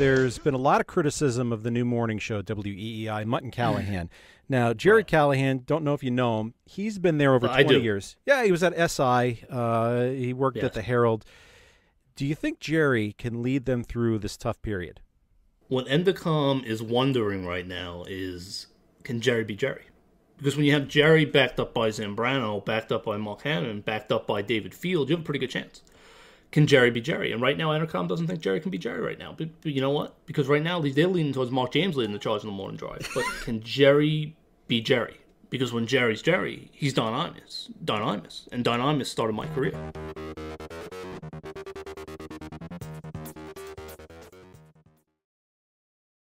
there's been a lot of criticism of the new morning show, WEEI, Mutton Callahan. now, Gerry Callahan, don't know if you know him. He's been there over I 20 do. years. Yeah, he was at SI. Uh, he worked Yes. at the Herald. Do you think Gerry can lead them through this tough period? what Entercom is wondering right now is can Gerry be Gerry? Because when you have Gerry backed up by Zambrano, backed up by Mark Hannon, backed up by David Field, you have a pretty good chance. Can Gerry be Gerry? And right now, Entercom doesn't think Gerry can be Gerry right now. But, but you know what? Because right now, they're leaning towards Mark James leading the charge in the morning drive. But can Gerry be Gerry? Because when Gerry's Gerry, he's Don Imus. Don Imus. And Don Imus started my career.